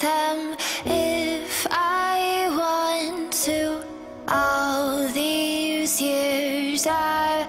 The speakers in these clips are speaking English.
them if I want to. All these years I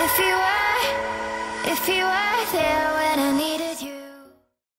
If you were, if you were there when I needed.